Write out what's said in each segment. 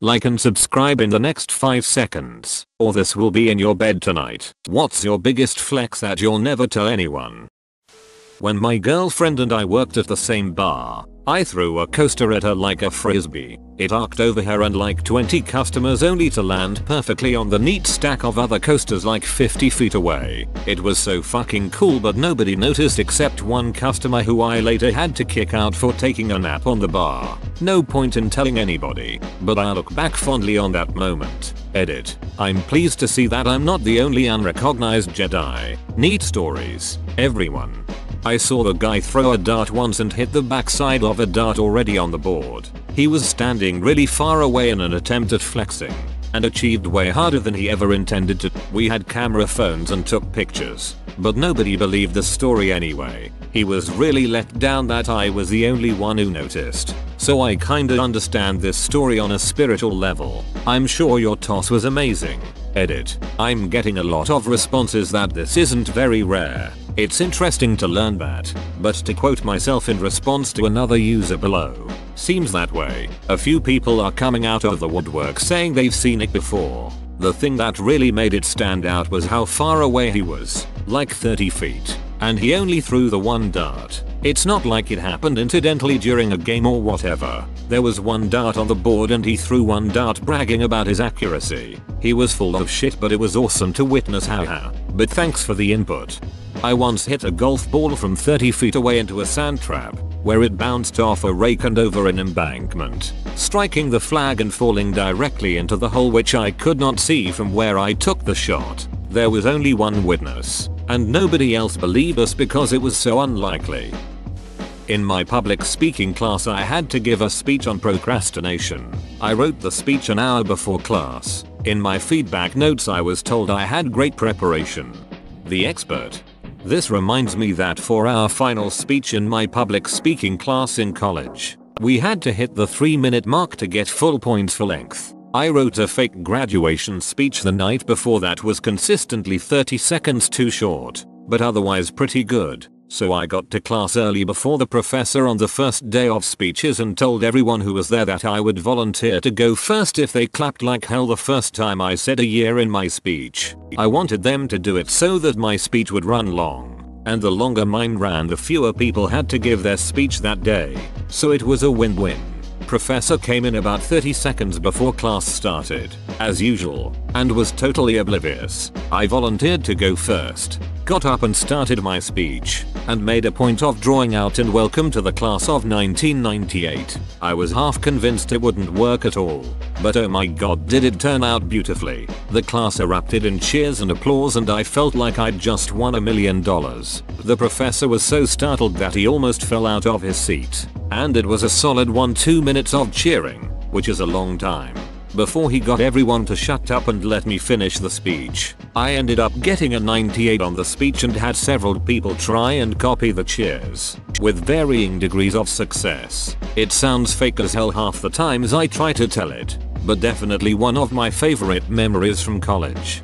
like and subscribe in the next 5 seconds, or this will be in your bed tonight. What's your biggest flex that you'll never tell anyone? When my girlfriend and I worked at the same bar, I threw a coaster at her like a frisbee. It arced over her and like 20 customers only to land perfectly on the neat stack of other coasters like 50 feet away. It was so fucking cool but nobody noticed except one customer who I later had to kick out for taking a nap on the bar. No point in telling anybody, but I look back fondly on that moment. Edit. I'm pleased to see that I'm not the only unrecognized Jedi. Neat stories. Everyone. I saw the guy throw a dart once and hit the backside of a dart already on the board. He was standing really far away in an attempt at flexing and achieved way harder than he ever intended to. We had camera phones and took pictures, but nobody believed the story anyway. He was really let down that I was the only one who noticed. So I kinda understand this story on a spiritual level. I'm sure your toss was amazing. Edit. I'm getting a lot of responses that this isn't very rare. It's interesting to learn that, but to quote myself in response to another user below, seems that way. A few people are coming out of the woodwork saying they've seen it before. The thing that really made it stand out was how far away he was, like 30 feet, and he only threw the one dart. It's not like it happened incidentally during a game or whatever. There was one dart on the board and he threw one dart bragging about his accuracy. He was full of shit but it was awesome to witness haha. But thanks for the input. I once hit a golf ball from 30 feet away into a sand trap, where it bounced off a rake and over an embankment, striking the flag and falling directly into the hole which I could not see from where I took the shot. There was only one witness, and nobody else believed us because it was so unlikely. In my public speaking class I had to give a speech on procrastination. I wrote the speech an hour before class. In my feedback notes I was told I had great preparation. The expert, this reminds me that for our final speech in my public speaking class in college, we had to hit the 3 minute mark to get full points for length. I wrote a fake graduation speech the night before that was consistently 30 seconds too short, but otherwise pretty good. So I got to class early before the professor on the first day of speeches and told everyone who was there that I would volunteer to go first if they clapped like hell the first time I said a year in my speech. I wanted them to do it so that my speech would run long. And the longer mine ran the fewer people had to give their speech that day. So it was a win-win. Professor came in about 30 seconds before class started, as usual, and was totally oblivious. I volunteered to go first, got up and started my speech, and made a point of drawing out and welcome to the class of 1998. I was half convinced it wouldn't work at all, but oh my god did it turn out beautifully. The class erupted in cheers and applause and I felt like I'd just won a million dollars. The professor was so startled that he almost fell out of his seat. And it was a solid 1-2 minutes of cheering, which is a long time before he got everyone to shut up and let me finish the speech. I ended up getting a 98 on the speech and had several people try and copy the cheers, with varying degrees of success. It sounds fake as hell half the times I try to tell it, but definitely one of my favorite memories from college.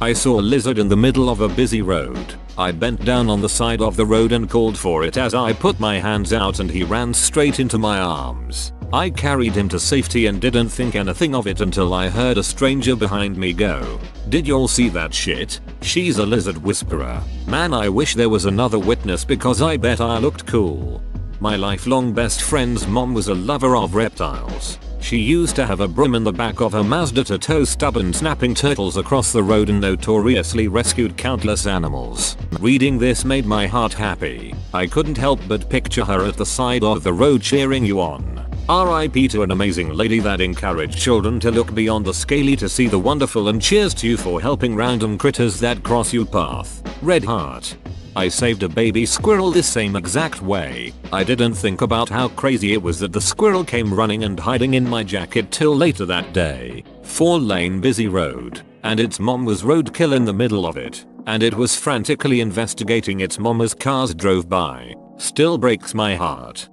I saw a lizard in the middle of a busy road. I bent down on the side of the road and called for it as I put my hands out and he ran straight into my arms. I carried him to safety and didn't think anything of it until I heard a stranger behind me go. Did y'all see that shit? She's a lizard whisperer. Man I wish there was another witness because I bet I looked cool. My lifelong best friend's mom was a lover of reptiles. She used to have a broom in the back of her Mazda to tow stubborn snapping turtles across the road and notoriously rescued countless animals. Reading this made my heart happy. I couldn't help but picture her at the side of the road cheering you on. RIP to an amazing lady that encouraged children to look beyond the scaly to see the wonderful and cheers to you for helping random critters that cross your path. Red heart. I saved a baby squirrel this same exact way. I didn't think about how crazy it was that the squirrel came running and hiding in my jacket till later that day. 4 lane busy road, and its mom was roadkill in the middle of it, and it was frantically investigating its mom as cars drove by. Still breaks my heart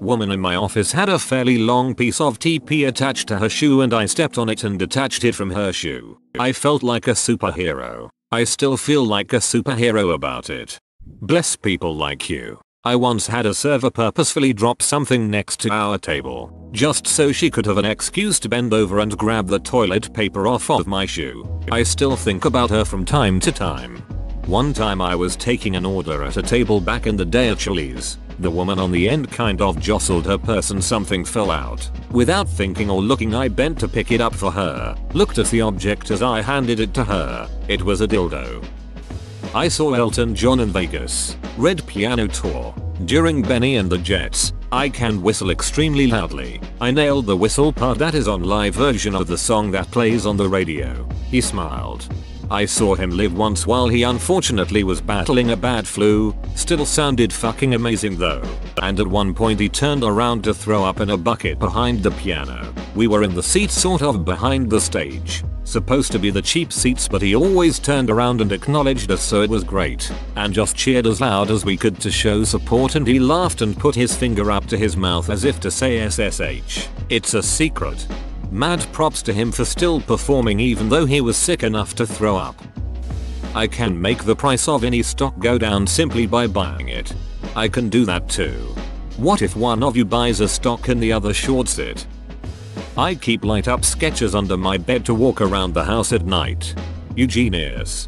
woman in my office had a fairly long piece of TP attached to her shoe and I stepped on it and detached it from her shoe. I felt like a superhero. I still feel like a superhero about it. Bless people like you. I once had a server purposefully drop something next to our table, just so she could have an excuse to bend over and grab the toilet paper off of my shoe. I still think about her from time to time. One time I was taking an order at a table back in the day at Chili's. The woman on the end kind of jostled her purse and something fell out. Without thinking or looking I bent to pick it up for her, looked at the object as I handed it to her. It was a dildo. I saw Elton John in Vegas, Red Piano Tour. During Bennie and the Jets, I can whistle extremely loudly. I nailed the whistle part that is on live version of the song that plays on the radio. He smiled. I saw him live once while he unfortunately was battling a bad flu, still sounded fucking amazing though. And at one point he turned around to throw up in a bucket behind the piano. We were in the seats sort of behind the stage. Supposed to be the cheap seats but he always turned around and acknowledged us so it was great. And just cheered as loud as we could to show support and he laughed and put his finger up to his mouth as if to say SSH. It's a secret. Mad props to him for still performing even though he was sick enough to throw up. I can make the price of any stock go down simply by buying it. I can do that too. What if one of you buys a stock and the other shorts it? I keep light up Skechers under my bed to walk around the house at night. Eugenius.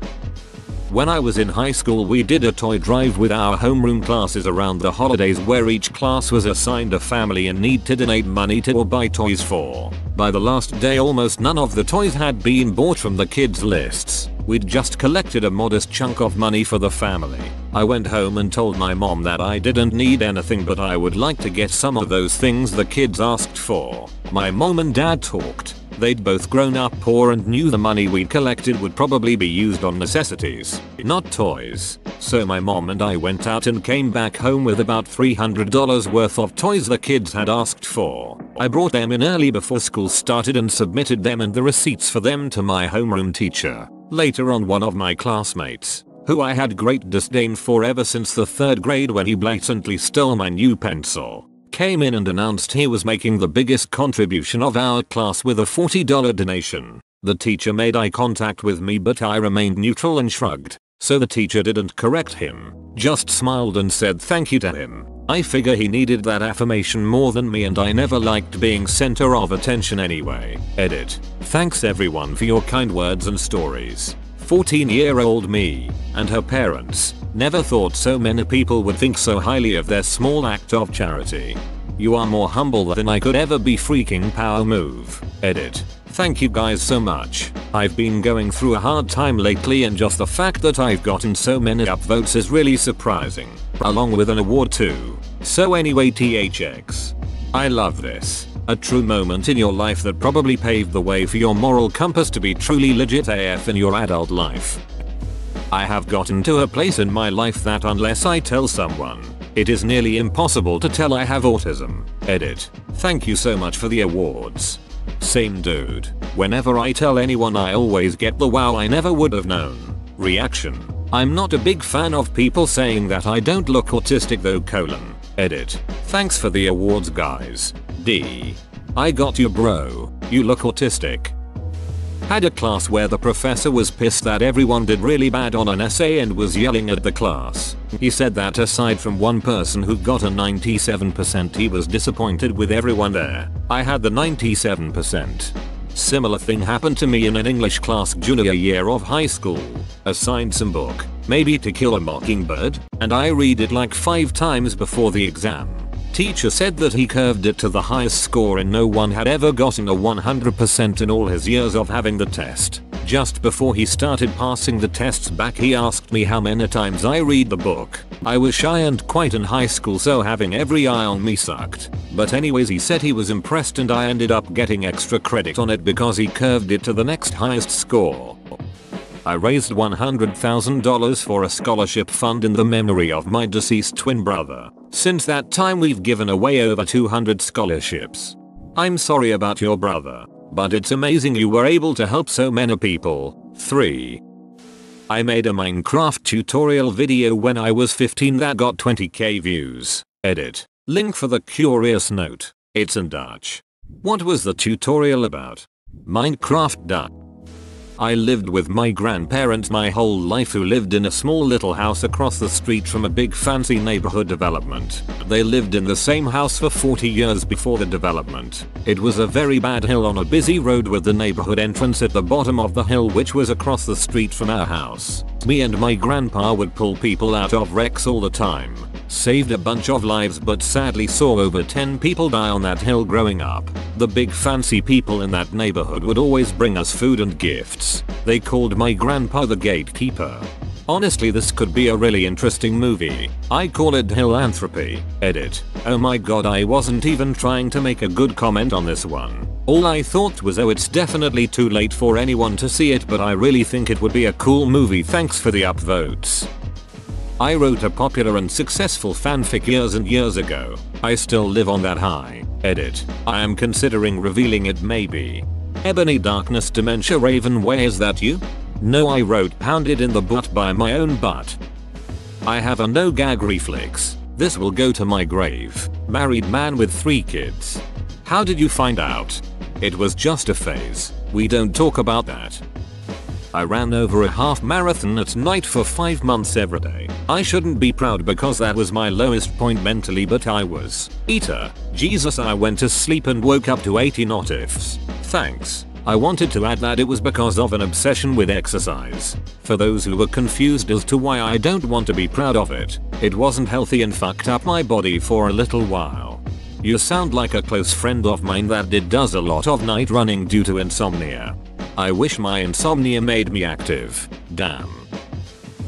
When I was in high school we did a toy drive with our homeroom classes around the holidays where each class was assigned a family and need to donate money to or buy toys for. By the last day almost none of the toys had been bought from the kids lists. We'd just collected a modest chunk of money for the family. I went home and told my mom that I didn't need anything but I would like to get some of those things the kids asked for. My mom and dad talked. They'd both grown up poor and knew the money we'd collected would probably be used on necessities, not toys. So my mom and I went out and came back home with about $300 worth of toys the kids had asked for. I brought them in early before school started and submitted them and the receipts for them to my homeroom teacher. Later on one of my classmates, who I had great disdain for ever since the third grade when he blatantly stole my new pencil, came in and announced he was making the biggest contribution of our class with a $40 donation. The teacher made eye contact with me but I remained neutral and shrugged. So the teacher didn't correct him, just smiled and said thank you to him. I figure he needed that affirmation more than me and I never liked being center of attention anyway. Edit. Thanks everyone for your kind words and stories. 14 year old me and her parents never thought so many people would think so highly of their small act of charity. You are more humble than I could ever be freaking power move. Edit. Thank you guys so much. I've been going through a hard time lately and just the fact that I've gotten so many upvotes is really surprising. Along with an award too. So anyway THX. I love this. A true moment in your life that probably paved the way for your moral compass to be truly legit AF in your adult life. I have gotten to a place in my life that unless I tell someone, it is nearly impossible to tell I have autism. Edit. Thank you so much for the awards. Same dude. Whenever I tell anyone I always get the wow I never would have known. Reaction. I'm not a big fan of people saying that I don't look autistic though colon. Edit. Thanks for the awards guys. D. I got you bro. You look autistic. Had a class where the professor was pissed that everyone did really bad on an essay and was yelling at the class. He said that aside from one person who got a 97% he was disappointed with everyone there. I had the 97%. Similar thing happened to me in an English class junior year of high school. Assigned some book, maybe to kill a mockingbird, and I read it like 5 times before the exam. Teacher said that he curved it to the highest score and no one had ever gotten a 100% in all his years of having the test. Just before he started passing the tests back he asked me how many times I read the book. I was shy and quite in high school so having every eye on me sucked. But anyways he said he was impressed and I ended up getting extra credit on it because he curved it to the next highest score. I raised $100,000 for a scholarship fund in the memory of my deceased twin brother. Since that time we've given away over 200 scholarships. I'm sorry about your brother, but it's amazing you were able to help so many people. 3. I made a Minecraft tutorial video when I was 15 that got 20k views. Edit. Link for the curious note. It's in Dutch. What was the tutorial about? Minecraft. I lived with my grandparents my whole life who lived in a small little house across the street from a big fancy neighborhood development. They lived in the same house for 40 years before the development. It was a very bad hill on a busy road with the neighborhood entrance at the bottom of the hill which was across the street from our house. Me and my grandpa would pull people out of wrecks all the time. Saved a bunch of lives but sadly saw over 10 people die on that hill growing up. The big fancy people in that neighborhood would always bring us food and gifts. They called my grandpa the gatekeeper. Honestly this could be a really interesting movie. I call it Hillanthropy. Edit. Oh my god I wasn't even trying to make a good comment on this one. All I thought was oh it's definitely too late for anyone to see it but I really think it would be a cool movie thanks for the upvotes. I wrote a popular and successful fanfic years and years ago. I still live on that high. Edit. I am considering revealing it maybe. Ebony Darkness Dementia Raven Way is that you? No I wrote pounded in the butt by my own butt. I have a no gag reflex. This will go to my grave. Married man with 3 kids. How did you find out? It was just a phase. We don't talk about that. I ran over a half marathon at night for 5 months every day. I shouldn't be proud because that was my lowest point mentally but I was. Eater. Jesus I went to sleep and woke up to 80 notifs. Thanks. I wanted to add that it was because of an obsession with exercise. For those who were confused as to why I don't want to be proud of it, it wasn't healthy and fucked up my body for a little while. You sound like a close friend of mine that did does a lot of night running due to insomnia. I wish my insomnia made me active. Damn.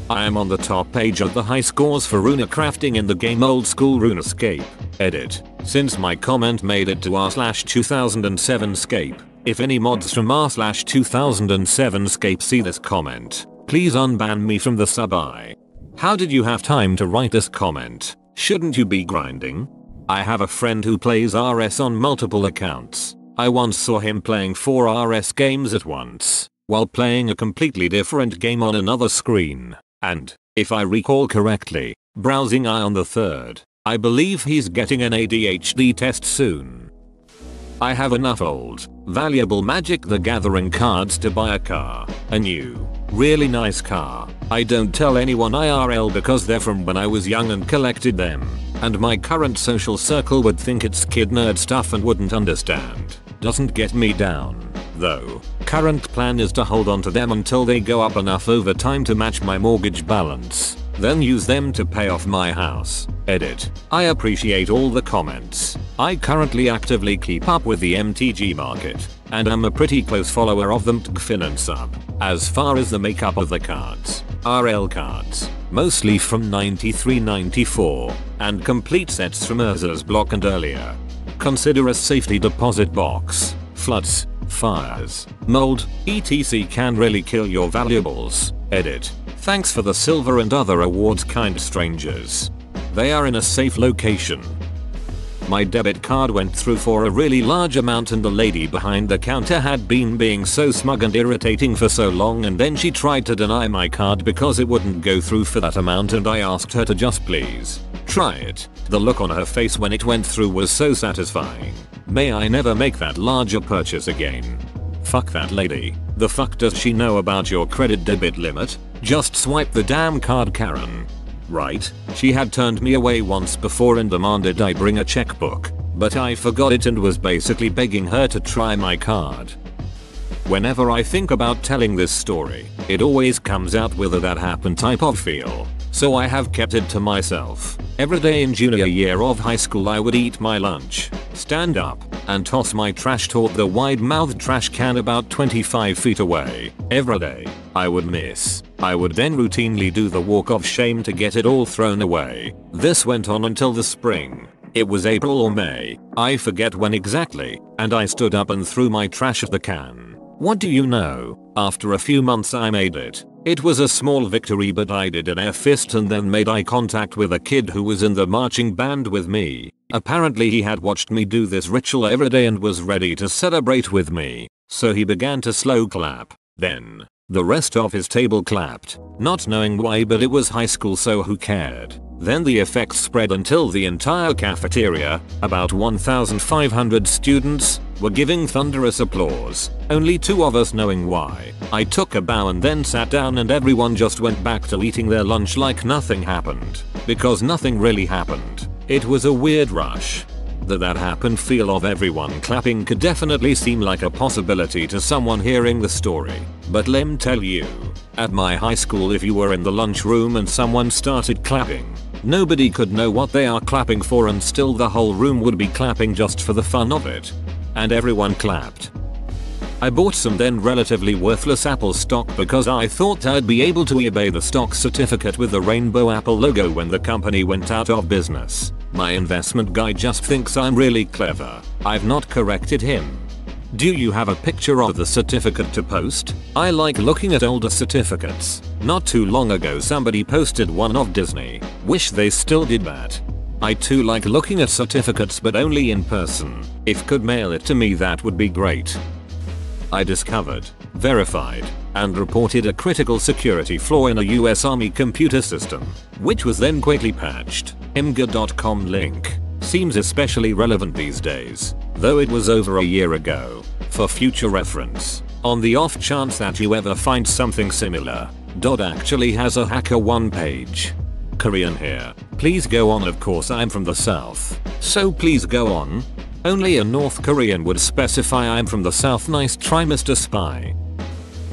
I am on the top page of the high scores for Runecrafting in the game old school RuneScape. Edit. Since my comment made it to r slash 2007 scape, if any mods from r slash 2007 scape see this comment, please unban me from the sub I. How did you have time to write this comment? Shouldn't you be grinding? I have a friend who plays RS on multiple accounts. I once saw him playing 4 RS games at once, while playing a completely different game on another screen, and, if I recall correctly, browsing I on the third. I believe he's getting an ADHD test soon. I have enough old, valuable Magic the Gathering cards to buy a car. A new, really nice car. I don't tell anyone IRL because they're from when I was young and collected them. And my current social circle would think it's kid nerd stuff and wouldn't understand doesn't get me down, though. Current plan is to hold on to them until they go up enough over time to match my mortgage balance. Then use them to pay off my house. Edit. I appreciate all the comments. I currently actively keep up with the MTG market, and I'm a pretty close follower of them Tgfin and sub. As far as the makeup of the cards, RL cards, mostly from 93-94, and complete sets from Urza's block and earlier. Consider a safety deposit box. Floods, fires, mold, etc can really kill your valuables. Edit. Thanks for the silver and other awards kind strangers. They are in a safe location. My debit card went through for a really large amount and the lady behind the counter had been being so smug and irritating for so long and then she tried to deny my card because it wouldn't go through for that amount and I asked her to just please try it. The look on her face when it went through was so satisfying. May I never make that larger purchase again. Fuck that lady. The fuck does she know about your credit debit limit? Just swipe the damn card Karen. Right, she had turned me away once before and demanded I bring a checkbook, but I forgot it and was basically begging her to try my card. Whenever I think about telling this story, it always comes out with a that happened type of feel so I have kept it to myself. Every day in junior year of high school I would eat my lunch, stand up, and toss my trash toward the wide-mouthed trash can about 25 feet away. Every day, I would miss. I would then routinely do the walk of shame to get it all thrown away. This went on until the spring. It was April or May, I forget when exactly, and I stood up and threw my trash at the can. What do you know? After a few months I made it. It was a small victory but I did an air fist and then made eye contact with a kid who was in the marching band with me. Apparently he had watched me do this ritual every day and was ready to celebrate with me, so he began to slow clap. Then, The rest of his table clapped, not knowing why but it was high school so who cared. Then the effect spread until the entire cafeteria, about 1500 students, were giving thunderous applause, only two of us knowing why. I took a bow and then sat down and everyone just went back to eating their lunch like nothing happened. Because nothing really happened. It was a weird rush. That that happened feel of everyone clapping could definitely seem like a possibility to someone hearing the story. But lem tell you, at my high school if you were in the lunchroom and someone started clapping, nobody could know what they are clapping for and still the whole room would be clapping just for the fun of it. And everyone clapped. I bought some then relatively worthless Apple stock because I thought I'd be able to eBay the stock certificate with the rainbow Apple logo when the company went out of business. My investment guy just thinks I'm really clever. I've not corrected him. Do you have a picture of the certificate to post? I like looking at older certificates. Not too long ago somebody posted one of Disney. Wish they still did that. I too like looking at certificates but only in person. If could mail it to me that would be great. I discovered, verified, and reported a critical security flaw in a US Army computer system, which was then quickly patched. IMGA.com link. Seems especially relevant these days, though it was over a year ago. For future reference, on the off chance that you ever find something similar, DoD actually has a HackerOne page. Korean here. Please go on of course I'm from the south. So please go on. Only a North Korean would specify I'm from the south nice try Mr. Spy.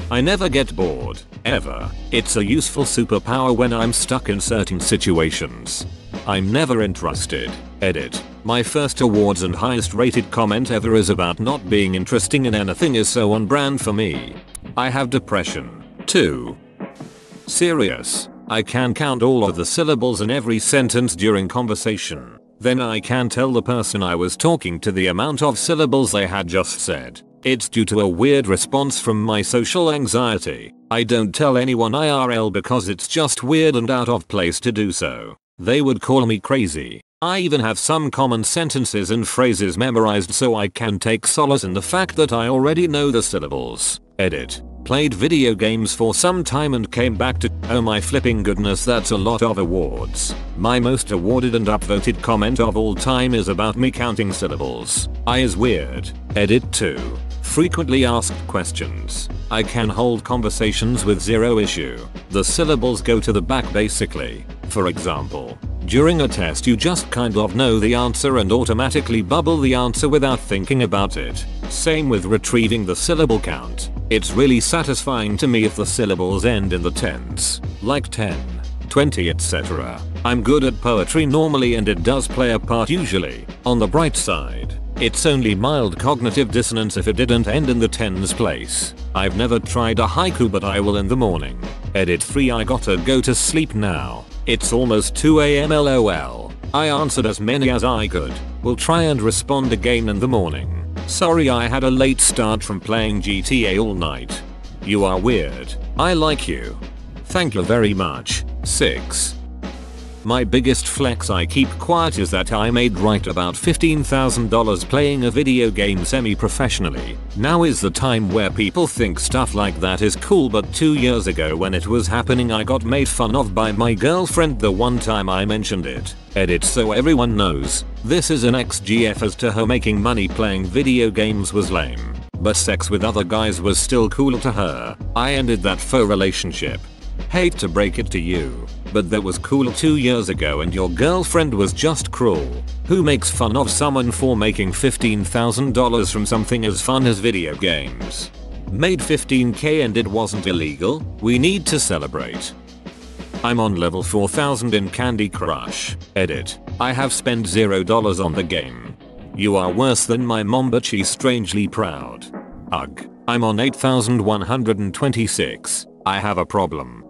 I never get bored, ever. It's a useful superpower when I'm stuck in certain situations. I'm never interested. Edit. My first awards and highest rated comment ever is about not being interesting in anything is so on brand for me. I have depression. 2. Serious. I can count all of the syllables in every sentence during conversation. Then I can tell the person I was talking to the amount of syllables they had just said. It's due to a weird response from my social anxiety. I don't tell anyone IRL because it's just weird and out of place to do so. They would call me crazy. I even have some common sentences and phrases memorized so I can take solace in the fact that I already know the syllables. Edit. Played video games for some time and came back to oh my flipping goodness that's a lot of awards. My most awarded and upvoted comment of all time is about me counting syllables. I is weird. Edit 2. Frequently asked questions. I can hold conversations with zero issue. The syllables go to the back basically. For example, during a test you just kind of know the answer and automatically bubble the answer without thinking about it. Same with retrieving the syllable count. It's really satisfying to me if the syllables end in the tens, like 10, 20 etc. I'm good at poetry normally and it does play a part usually. On the bright side, it's only mild cognitive dissonance if it didn't end in the tens place. I've never tried a haiku but I will in the morning. Edit 3 I gotta go to sleep now. It's almost 2am lol. I answered as many as I could. Will try and respond again in the morning. Sorry I had a late start from playing GTA all night. You are weird. I like you. Thank you very much. 6. My biggest flex I keep quiet is that I made right about $15,000 playing a video game semi-professionally. Now is the time where people think stuff like that is cool but 2 years ago when it was happening I got made fun of by my girlfriend the one time I mentioned it. Edit so everyone knows, this is an XGF as to her making money playing video games was lame. But sex with other guys was still cool to her. I ended that faux relationship. Hate to break it to you, but that was cool 2 years ago and your girlfriend was just cruel. Who makes fun of someone for making $15,000 from something as fun as video games? Made 15k and it wasn't illegal? We need to celebrate. I'm on level 4000 in Candy Crush. Edit. I have spent $0 on the game. You are worse than my mom but she's strangely proud. Ugh. I'm on 8126. I have a problem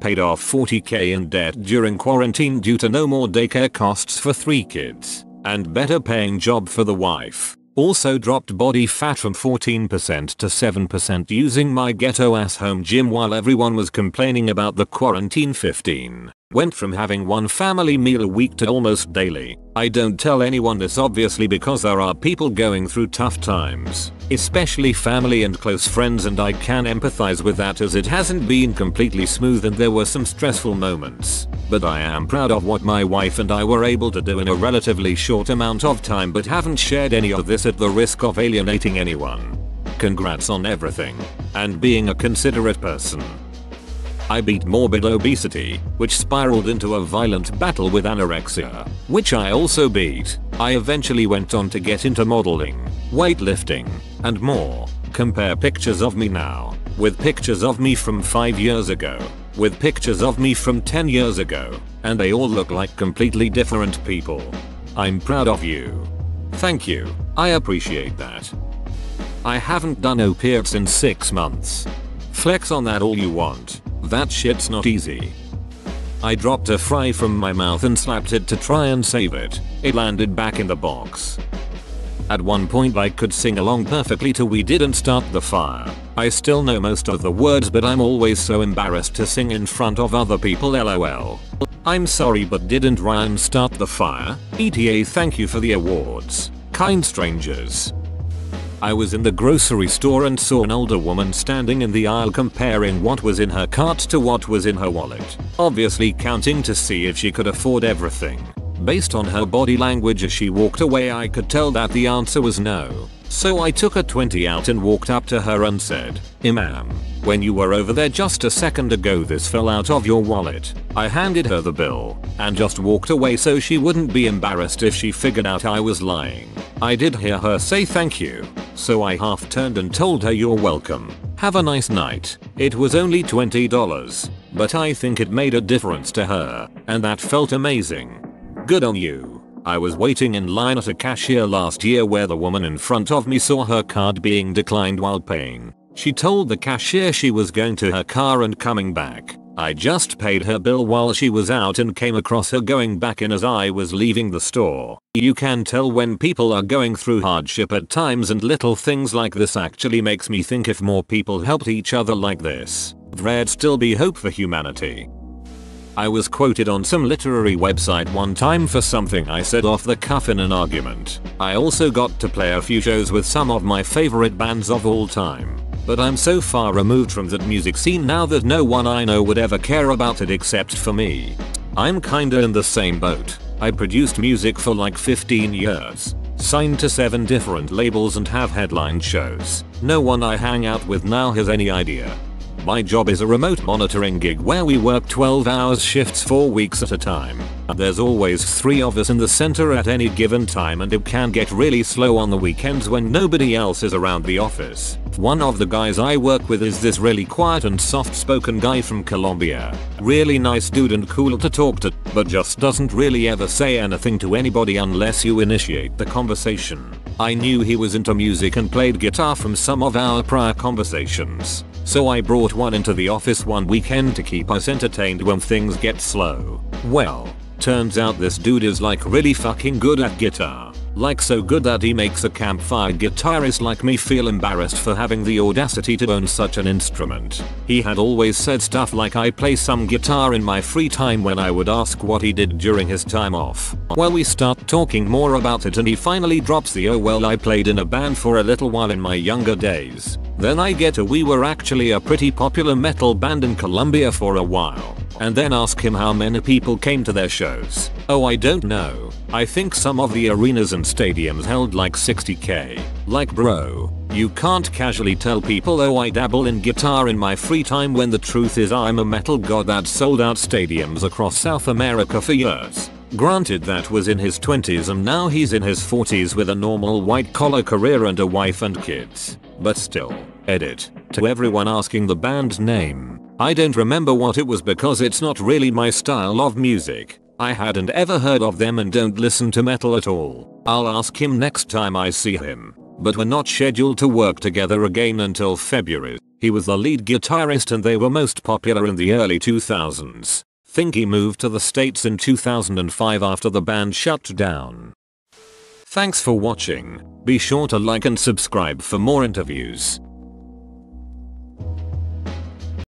paid off 40k in debt during quarantine due to no more daycare costs for 3 kids, and better paying job for the wife. Also dropped body fat from 14% to 7% using my ghetto ass home gym while everyone was complaining about the quarantine 15. Went from having one family meal a week to almost daily. I don't tell anyone this obviously because there are people going through tough times, especially family and close friends and I can empathize with that as it hasn't been completely smooth and there were some stressful moments. But I am proud of what my wife and I were able to do in a relatively short amount of time but haven't shared any of this at the risk of alienating anyone. Congrats on everything. And being a considerate person. I beat morbid obesity, which spiraled into a violent battle with anorexia, which I also beat. I eventually went on to get into modeling, weightlifting, and more. Compare pictures of me now, with pictures of me from 5 years ago, with pictures of me from 10 years ago, and they all look like completely different people. I'm proud of you. Thank you, I appreciate that. I haven't done opiates in 6 months. Flex on that all you want. That shit's not easy. I dropped a fry from my mouth and slapped it to try and save it. It landed back in the box. At one point I could sing along perfectly to We Didn't Start the Fire. I still know most of the words but I'm always so embarrassed to sing in front of other people lol. I'm sorry but didn't Ryan start the fire? ETA thank you for the awards. Kind strangers. I was in the grocery store and saw an older woman standing in the aisle comparing what was in her cart to what was in her wallet, obviously counting to see if she could afford everything. Based on her body language as she walked away I could tell that the answer was no. So I took a 20 out and walked up to her and said, Imam, when you were over there just a second ago this fell out of your wallet. I handed her the bill and just walked away so she wouldn't be embarrassed if she figured out I was lying. I did hear her say thank you, so I half turned and told her you're welcome. Have a nice night. It was only $20, but I think it made a difference to her, and that felt amazing. Good on you. I was waiting in line at a cashier last year where the woman in front of me saw her card being declined while paying. She told the cashier she was going to her car and coming back. I just paid her bill while she was out and came across her going back in as I was leaving the store. You can tell when people are going through hardship at times and little things like this actually makes me think if more people helped each other like this, there'd still be hope for humanity. I was quoted on some literary website one time for something I said off the cuff in an argument. I also got to play a few shows with some of my favorite bands of all time. But I'm so far removed from that music scene now that no one I know would ever care about it except for me. I'm kinda in the same boat. I produced music for like 15 years. Signed to 7 different labels and have headline shows. No one I hang out with now has any idea. My job is a remote monitoring gig where we work 12 hours shifts 4 weeks at a time. There's always 3 of us in the center at any given time and it can get really slow on the weekends when nobody else is around the office. One of the guys I work with is this really quiet and soft spoken guy from Colombia. Really nice dude and cool to talk to, but just doesn't really ever say anything to anybody unless you initiate the conversation. I knew he was into music and played guitar from some of our prior conversations. So I brought one into the office one weekend to keep us entertained when things get slow. Well, turns out this dude is like really fucking good at guitar. Like so good that he makes a campfire guitarist like me feel embarrassed for having the audacity to own such an instrument. He had always said stuff like I play some guitar in my free time when I would ask what he did during his time off. Well we start talking more about it and he finally drops the oh well I played in a band for a little while in my younger days. Then I get a we were actually a pretty popular metal band in Colombia for a while. And then ask him how many people came to their shows. Oh I don't know. I think some of the arenas and stadiums held like 60k. Like bro, you can't casually tell people oh I dabble in guitar in my free time when the truth is I'm a metal god that sold out stadiums across South America for years. Granted that was in his 20s and now he's in his 40s with a normal white collar career and a wife and kids. But still, edit. To everyone asking the band's name, I don't remember what it was because it's not really my style of music. I hadn't ever heard of them and don't listen to metal at all. I'll ask him next time I see him. But we're not scheduled to work together again until February. He was the lead guitarist and they were most popular in the early 2000s. Think he moved to the States in 2005 after the band shut down. Thanks for watching. Be sure to like and subscribe for more interviews.